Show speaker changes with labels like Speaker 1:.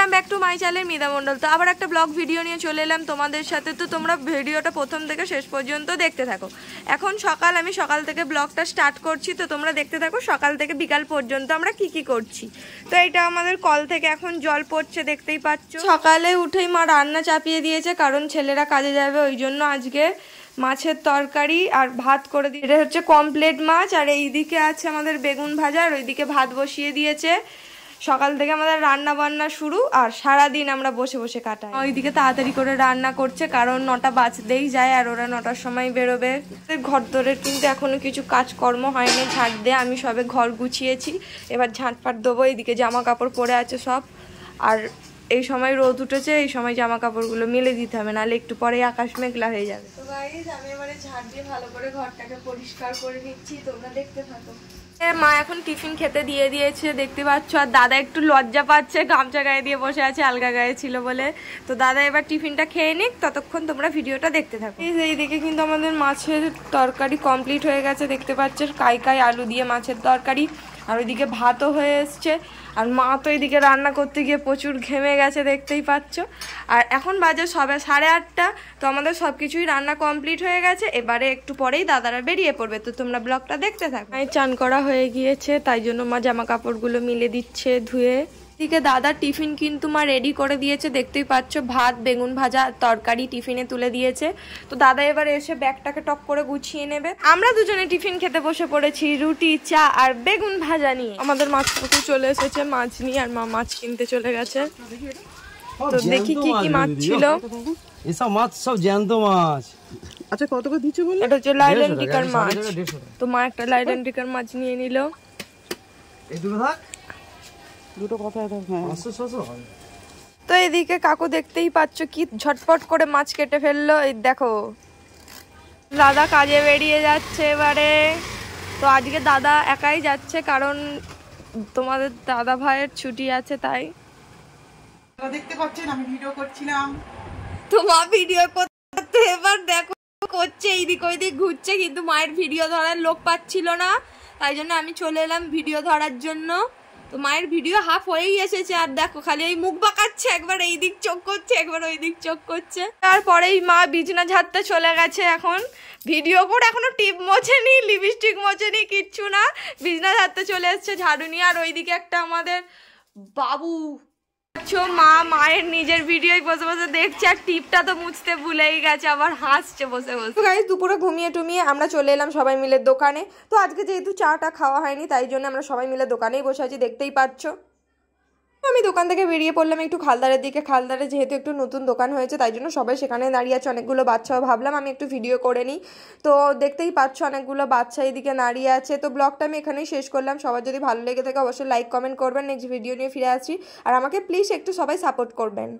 Speaker 1: Welcome back to my channel Mida Mondal তো আবার একটা ব্লগ ভিডিও নিয়ে চলে এলাম তোমাদের সাথে। তো তোমরা ভিডিওটা প্রথম থেকে শেষ পর্যন্ত দেখতে থাকো। এখন সকাল, আমি সকাল থেকে ব্লগটা স্টার্ট করছি। তো তোমরা দেখতে থাকো, সকাল থেকে বিকাল পর্যন্ত আমরা কি কি করছি। তো এটা আমাদের কল থেকে এখন জল পড়ছে, দেখতেই পাচ্ছ। সকালে উঠেই মা রান্না চাপিয়ে দিয়েছে, কারণ ছেলেরা কাজে যাবে, ওই জন্য আজকে মাছের তরকারি আর ভাত করে দিয়ে এটা হচ্ছে কমপ্লেট মাছ, আর এইদিকে আছে আমাদের বেগুন ভাজা, আর ওইদিকে ভাত বসিয়ে দিয়েছে। সকাল থেকে আমাদের রান্না বান্না শুরু আর সারা দিন আমরা বসে বসে কাটাই। ওইদিকে তাড়াতাড়ি করে রান্না করছে কারণ নটা বাজতেই যায় আর ওরা নটার সময় বেরোবে। ঘর দরের কিন্তু এখনও কিছু কাজকর্ম হয়নি ঝাঁট দিয়ে আমি সবে ঘর গুছিয়েছি। এবার ঝাঁটপাট দেবো এইদিকে জামা কাপড় পরে আছে সব। আর এই সময় রোদ উঠেছে এই সময় জামা কাপড়গুলো মেলে দিতে হবে নাহলে একটু পরেই আকাশ মেঘলা হয়ে যাবে। গাইজ আমি এবারে ঝাড় দিয়ে ভালো করে ঘরটাকে পরিষ্কার করে নিচ্ছি তোমরা দেখতে থাকো। মা এখন টিফিন খেতে দিয়ে দিয়েছে দেখতে পাচ্ছ? আর দাদা একটু লজ্জা পাচ্ছে গামছা গায়ে দিয়ে বসে আছে আলগা গায়ে ছিল বলে। তো দাদা এবার টিফিনটা খেয়ে নিক ততক্ষণ তোমরা ভিডিওটা দেখতে থাকো। এইদিকে কিন্তু আমাদের মাছের তরকারি কমপ্লিট হয়ে গেছে দেখতে পাচ্ছ? কাই কাই আলু দিয়ে মাছের তরকারি। আর ওইদিকে ভাতও হয়ে এসছে। আর মা তো এইদিকে রান্না করতে গিয়ে প্রচুর ঘেমে গেছে, দেখতেই পাচ্ছ। আর এখন বাজে সবে সাড়ে আটটা, তো আমাদের সব কিছুই রান্না কমপ্লিট হয়ে গেছে। এবারে একটু পরেই দাদারা বেরিয়ে পড়বে, তো তোমরা ব্লগটা দেখতে থাকো। চান করা হয়ে গিয়েছে, তাই জন্য মা জামা কাপড়গুলো মিলে দিচ্ছে ধুয়ে। দিকে দাদা টিফিন কিন্তু মা রেডি করে দিয়েছে। দেখতেই পাচ্ছ ভাত বেগুন ভাজা তরকারি টিফিনে তুলে দিয়েছে। তো দাদা এবার এসে ব্যাগটাকে টক করে গুছিয়ে নেবে। আমরা দুজনে টিফিন খেতে বসে পড়েছি রুটি চা আর বেগুন ভাজা নিয়ে। আমাদের মাছ পুকুর চলে এসেছে মাছ নিয়ে আর মা মাছ কিনতে চলে গেছে। তো দেখি কি কি মাছ ছিল।
Speaker 2: এসব মাছ সব জ্যান্ত মাছ।
Speaker 3: আচ্ছা কত করে দিচ্ছে বলে
Speaker 1: এটা হচ্ছে লাইলেন টিকার মাছ। তো মা একটা লাইলেন টিকার মাছ নিয়ে নিল।
Speaker 2: এই দুটো থাক।
Speaker 3: দুটো থাক হ্যাঁ।
Speaker 1: তো এদিকে কাকু দেখতেই পাচ্ছ কি ঝটপট করে মাছ কেটে ফেলল। এই দেখো দাদা কাজে বেরিয়ে যাচ্ছে এবারে। তো আজকে দাদা একাই যাচ্ছে কারণ তোমাদের দাদা ভাইয়ের ছুটি আছে তাই।
Speaker 3: আপনারা দেখতে পাচ্ছেন আমি ভিডিও করছিলাম।
Speaker 1: তো মা ভিডিও করতে এবার দেখো করছে এইদিক ওইদিক ঘুরছে কিন্তু মায়ের ভিডিও ধরার লোক পাচ্ছিল না। তাই জন্য আমি চলে এলাম ভিডিও ধরার জন্য। তো মায়ের ভিডিও হাফ হয়েই এসেছে আর দেখো, খালি এই মুখ বাঁকাচ্ছে, একবার এই দিক চোখ করছে, একবার ওই দিক চোখ করছে। তারপরেই মা বিছনা ঝাড়তে চলে গেছে এখন। ভিডিও করে এখনও টিপ মোছেনি লিপস্টিক মোছেনি, কিচ্ছু না। বিছনা ঝাড়তে চলে এসছে ঝাড়ু নিয়ে আর ওইদিকে একটা আমাদের বাবু মা, মায়ের নিজের ভিডিওই বসে বসে দেখছে আর টিপটা তো মুছতে ভুলেই গেছে, আবার হাসছে বসে বসে। গাইজ দুপুরে ঘুমিয়ে টুমিয়ে আমরা চলে এলাম সবাই মিলে দোকানে। তো আজকে যেহেতু চাটা খাওয়া হয়নি, তাই জন্য আমরা সবাই মিলে দোকানেই বসে আছি, দেখতেই পাচ্ছ। আমি দোকান থেকে বেরিয়ে পড়লাম একটু খালদারের দিকে। খালদারে যেহেতু একটু নতুন দোকান হয়েছে, তাই জন্য সবাই সেখানে দাঁড়িয়ে আছে, অনেকগুলো বাচ্চাও ভাবলাম আমি একটু ভিডিও করে নিই। তো দেখতেই পাচ্ছ অনেকগুলো বাচ্চা এদিকে দাঁড়িয়ে আছে। তো ব্লগটা আমি এখানেই শেষ করলাম। সবার যদি ভালো লেগে থাকে অবশ্যই লাইক কমেন্ট করবেন। নেক্সট ভিডিও নিয়ে ফিরে আসি আর আমাকে প্লিজ একটু সবাই সাপোর্ট করবেন।